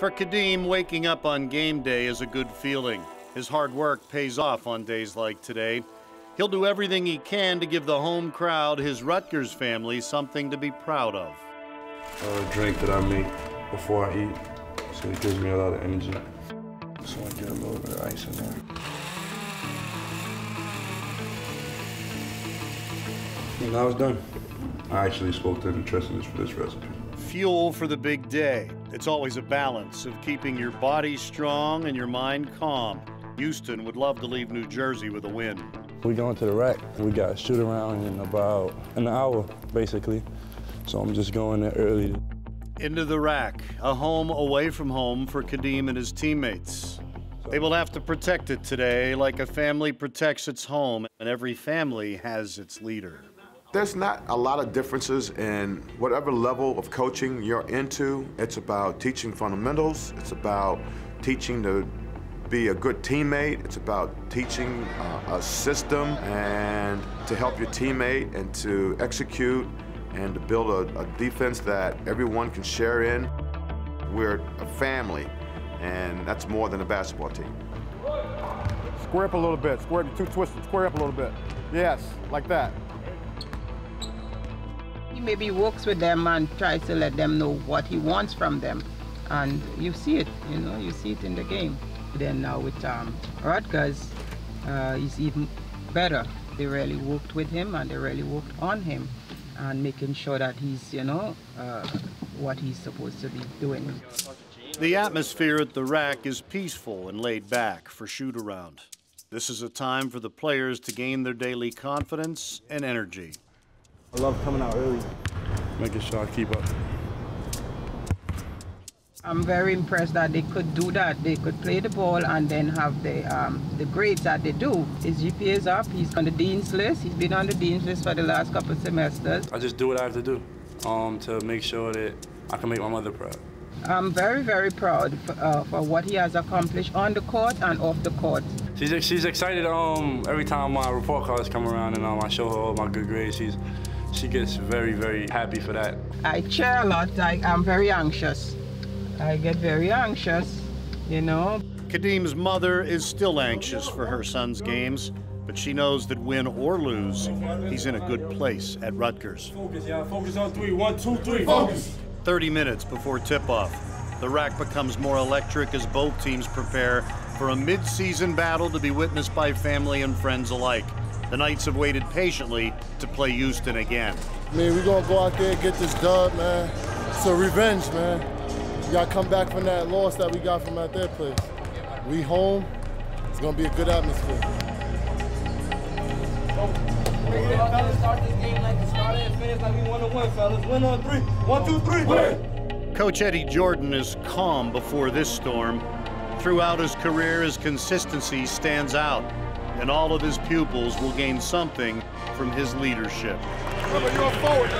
For Kadeem, waking up on game day is a good feeling. His hard work pays off on days like today. He'll do everything he can to give the home crowd, his Rutgers family, something to be proud of. A drink that I make before I eat, so it gives me a lot of energy. So I get a little bit of ice in there. And I was done. I actually spoke to the nutritionist for this recipe. Fuel for the big day. It's always a balance of keeping your body strong and your mind calm. Houston would love to leave New Jersey with a win. We're going to the RAC. We got a shoot around in about an hour, basically. So I'm just going there early. Into the RAC, a home away from home for Kadeem and his teammates. They will have to protect it today like a family protects its home, and every family has its leader. There's not a lot of differences in whatever level of coaching you're into. It's about teaching fundamentals. It's about teaching to be a good teammate. It's about teaching uh, a system and to help your teammate and to execute and to build a, a defense that everyone can share in. We're a family, and that's more than a basketball team. Square up a little bit. Square, up. too twisted. Square up a little bit. Yes, like that. Maybe works with them and tries to let them know what he wants from them. And you see it, you know, you see it in the game. Then now with um, Rutgers, uh, he's even better. They really worked with him and they really worked on him and making sure that he's, you know, uh, what he's supposed to be doing. The atmosphere at the RAC is peaceful and laid back for shoot around. This is a time for the players to gain their daily confidence and energy. I love coming out early, making sure I keep up. I'm very impressed that they could do that. They could play the ball and then have the um, the grades that they do. His GPA is up. He's on the dean's list. He's been on the dean's list for the last couple of semesters. I just do what I have to do um, to make sure that I can make my mother proud. I'm very, very proud for, uh, for what he has accomplished on the court and off the court. She's, she's excited um, every time my report cards come around and um, I show her all my good grades. She's, she gets very, very happy for that. I cheer a lot. I, I'm very anxious. I get very anxious, you know. Kadeem's mother is still anxious for her son's games, but she knows that win or lose, he's in a good place at Rutgers. Focus, y'all. Focus on three. One, two, three. Focus. 30 minutes before tip-off. The RAC becomes more electric as both teams prepare for a mid-season battle to be witnessed by family and friends alike. The Knights have waited patiently to play Houston again. I mean, we're going to go out there and get this dub, man. It's a revenge, man. We got to come back from that loss that we got from at their place. We home. It's going to be a good atmosphere. Fellas, start this game like the started and finish like we want to win, fellas. Win on three. One, two, three. Win. Coach Eddie Jordan is calm before this storm. Throughout his career, his consistency stands out, and all of his pupils will gain something from his leadership. Remember, you're forward.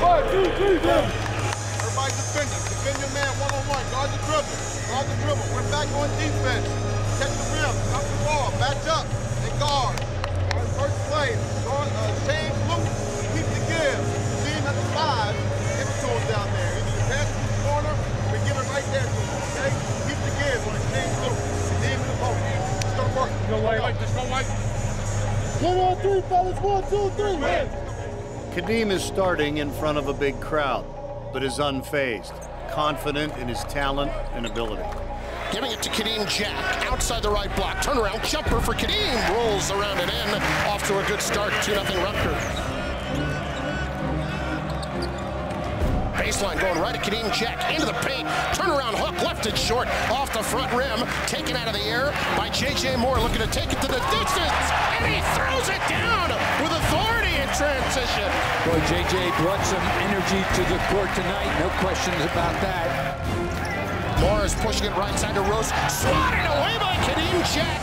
One, two, three, go. Everybody defend him. Defend your man one-on-one. Guard the dribble. Guard the dribble. We're back on defense. Check the rim. Up the ball. Match up. And guard. Guard first play. Guard, uh, change gonna work. Go white. Like this, go white. One on three, fellas. One, two, three. Kadeem is starting in front of a big crowd, but is unfazed, confident in his talent and ability. Giving it to Kadeem Jack outside the right block. Turnaround jumper for Kadeem. Rolls around and in. Off to a good start. 2 0 Rutgers. Baseline going right at Kadeem Jack into the paint. Turnaround hook lifted short off the front rim. Taken out of the air by J.J. Moore looking to take it to the distance. And he throws it down with authority in transition. Boy, JJ brought some energy to the court tonight. No questions about that. Moore Morris pushing it right side to Rose. Swatted away by Kadeem Jack.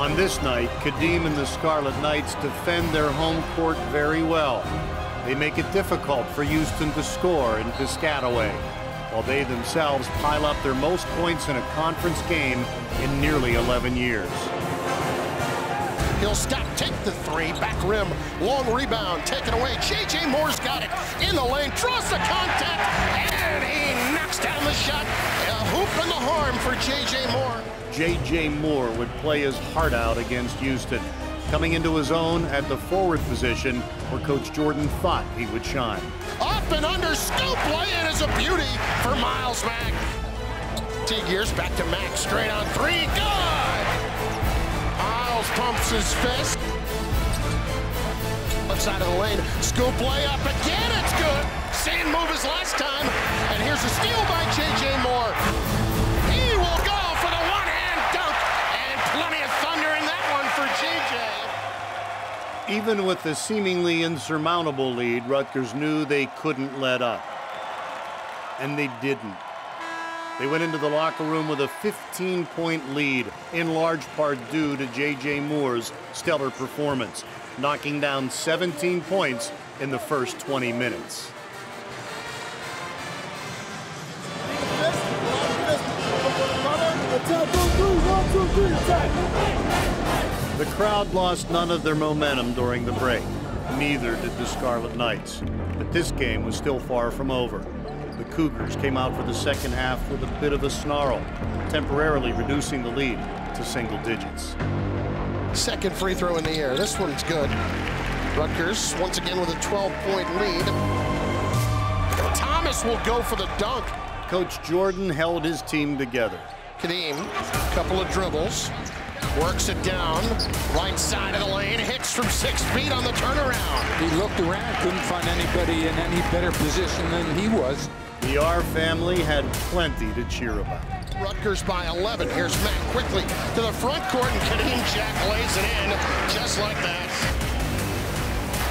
On this night, Kadeem and the Scarlet Knights defend their home court very well. They make it difficult for Houston to score in Piscataway. while they themselves pile up their most points in a conference game in nearly 11 years. He'll stop, take the three, back rim, long rebound, taken away. J.J. Moore's got it in the lane, draws the contact, and he knocks down the shot. A hoop and the harm for J.J. Moore. J.J. Moore would play his heart out against Houston, coming into his own at the forward position where Coach Jordan thought he would shine. Up and under, scoop lay-in is a beauty for Myles Mack. T gears back to Mack, straight on three, good! Myles pumps his fist. Left side of the lane, scoop layup again, it's good! Same move as last time, and here's a steal by J.J. Moore. Even with the seemingly insurmountable lead, Rutgers knew they couldn't let up. And they didn't. They went into the locker room with a 15 point lead, in large part due to J.J. Moore's stellar performance, knocking down 17 points in the first 20 minutes. The crowd lost none of their momentum during the break. Neither did the Scarlet Knights. But this game was still far from over. The Cougars came out for the second half with a bit of a snarl, temporarily reducing the lead to single digits. Second free throw in the air. This one's good. Rutgers once again with a 12-point lead. Thomas will go for the dunk. Coach Jordan held his team together. Kadeem, couple of dribbles, works it down, right side of the lane, hits from six feet on the turnaround. He looked around, couldn't find anybody in any better position than he was. The R family had plenty to cheer about. Rutgers by 11. Here's Matt quickly to the front court, and Kadeem Jack lays it in just like that.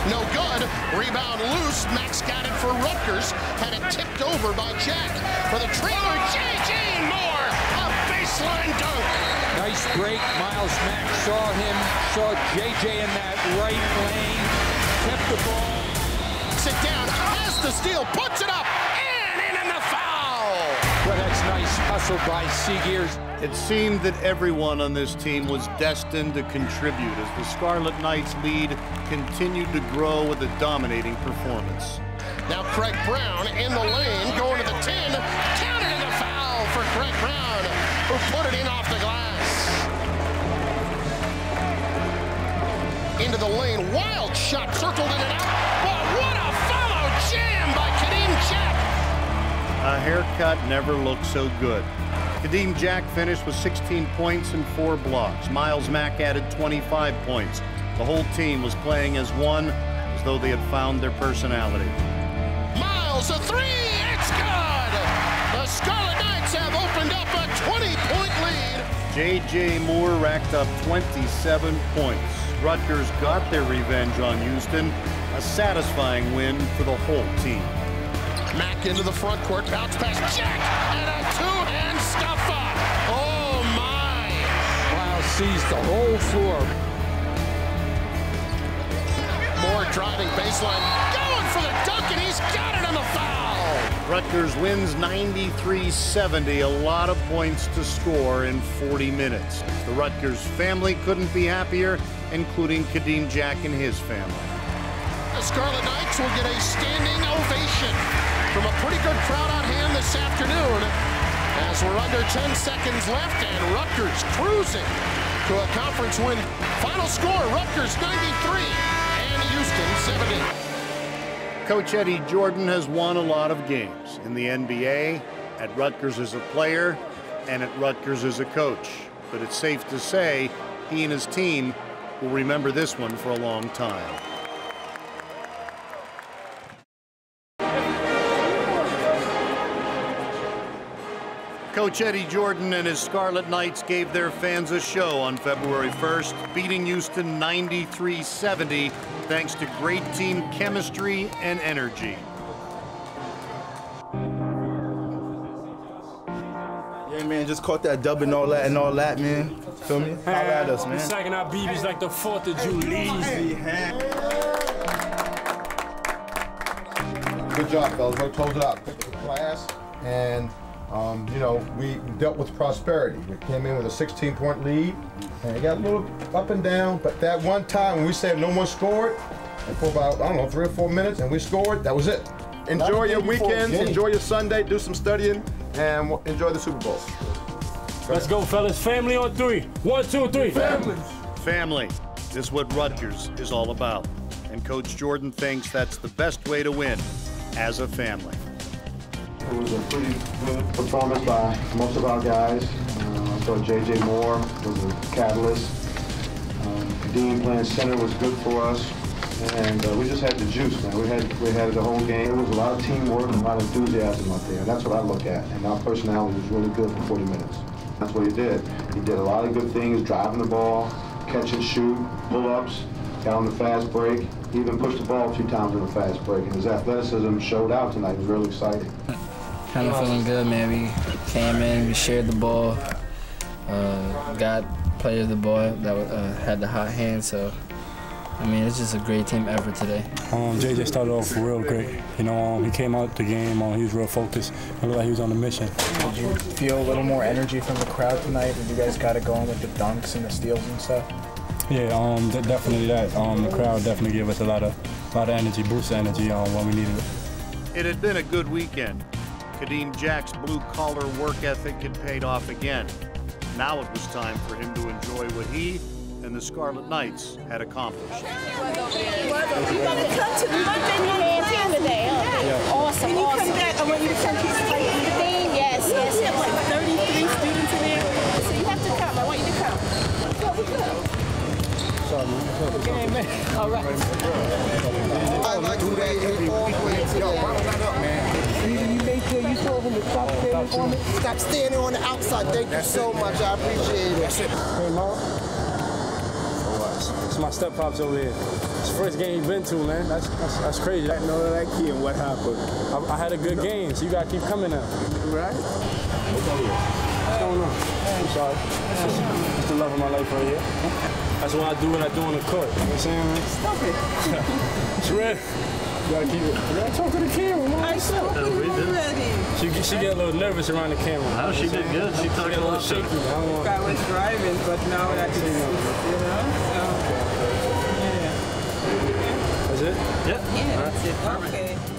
No good. Rebound loose. Mack's got it for Rutgers. Had it tipped over by Jack. For the trailer, J.J. Moore. A baseline dunk. Nice break. Myles Mack saw him, saw JJ in that right lane, kept the ball. Sit down, has the steal, puts it up, and in and the foul. Well, that's nice hustle by Seagears. It seemed that everyone on this team was destined to contribute as the Scarlet Knights' lead continued to grow with a dominating performance. Now Craig Brown in the lane, going to the 10, counted in the foul for Craig Brown, who put it in off the glass. Into the lane, wild shot, circled in and out, but what a follow jam by Kadeem Jack. A haircut never looked so good. Kadeem Jack finished with 16 points and four blocks. Myles Mack added 25 points. The whole team was playing as one, as though they had found their personality. Myles, a three, J.J. Moore racked up 27 points. Rutgers got their revenge on Houston, a satisfying win for the whole team. Mack into the front court, bounce pass, Jack, and a two-hand stuffer. Oh, my. Myles sees the whole floor. Moore driving baseline, Rutgers wins 93-70, a lot of points to score in 40 minutes. The Rutgers family couldn't be happier, including Kadeem Jack and his family. The Scarlet Knights will get a standing ovation from a pretty good crowd on hand this afternoon as we're under 10 seconds left and Rutgers cruising to a conference win. Final score, Rutgers 93 and Houston 70. Coach Eddie Jordan has won a lot of games in the NBA, at Rutgers as a player, and at Rutgers as a coach. But it's safe to say he and his team will remember this one for a long time. Coach Eddie Jordan and his Scarlet Knights gave their fans a show on February 1st, beating Houston 93-70 thanks to great team chemistry and energy. Yeah, man, just caught that dub and all that and all that, man. Feel me? Holla at us, man. Second our BBs like the 4th of July. Good job, fellas. Let's close it out. Class. and um, you know we dealt with prosperity. We came in with a 16-point lead, and it got a little up and down. But that one time when we said no one scored, and for about I don't know three or four minutes, and we scored, that was it. Enjoy your weekends, enjoy your Sunday, do some studying, and enjoy the Super Bowl. Let's go, fellas. Family on three. One, two, three. Family. Family is what Rutgers is all about. And Coach Jordan thinks that's the best way to win as a family. It was a pretty good performance by most of our guys. Uh, I thought J.J. Moore was a catalyst. Um, Dean playing center was good for us. And uh, we just had the juice, man. We had we had the whole game. There was a lot of teamwork and a lot of enthusiasm up there. And that's what I look at. And our personality was really good for 40 minutes. That's what he did. He did a lot of good things, driving the ball, catch and shoot, pull-ups, got on the fast break. He even pushed the ball a few times in the fast break. And his athleticism showed out tonight. It was really exciting. Kind of feeling good, man. We came in, we shared the ball, uh, got players the ball that uh, had the hot hand, so I mean, it's just a great team effort today. Um, JJ started off real great. You know, um, he came out the game, um, he was real focused. It looked like he was on a mission. Did you feel a little more energy from the crowd tonight when you guys got it going with the dunks and the steals and stuff? Yeah, um, definitely that. Um, the crowd definitely gave us a lot of, lot of energy, boost energy um, when we needed it. It had been a good weekend. Kadeem Jack's blue-collar work ethic had paid off again. Now it was time for him to enjoy what he and the Scarlet Knights had accomplished. You got to come to the Monday night team today, huh? Yeah. Awesome, Can you awesome. come back? I want you to come keep fighting. The theme, yes, yes. You have like 33 students in there. So you have to come. I want you to come. Okay, man. All right. I like the way it all went Yo, bottle that up, man. Stop standing on. Stop standing on the outside. Thank you so much. I appreciate it. That's it. Hey, Mom. It's my step pops over here. It's the first game he's been to, man. That's that's, that's crazy. I know that kid and what happened. I, I had a good game, so you gotta keep coming now. Right? What's going on? I'm sorry. It's the love of my life right here. That's why I do what I do on the court. You know what I'm saying, man? Stop it. It's red. You gotta keep it. You gotta talk to the camera, man. I spoke to you already. She, she get a little nervous around the camera. No, she did good. She talked talked a little shaky. I don't. I was driving, but now that it's, you know, so, yeah. That's it? Yep. Yeah, that's it. Okay.